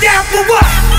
down for what?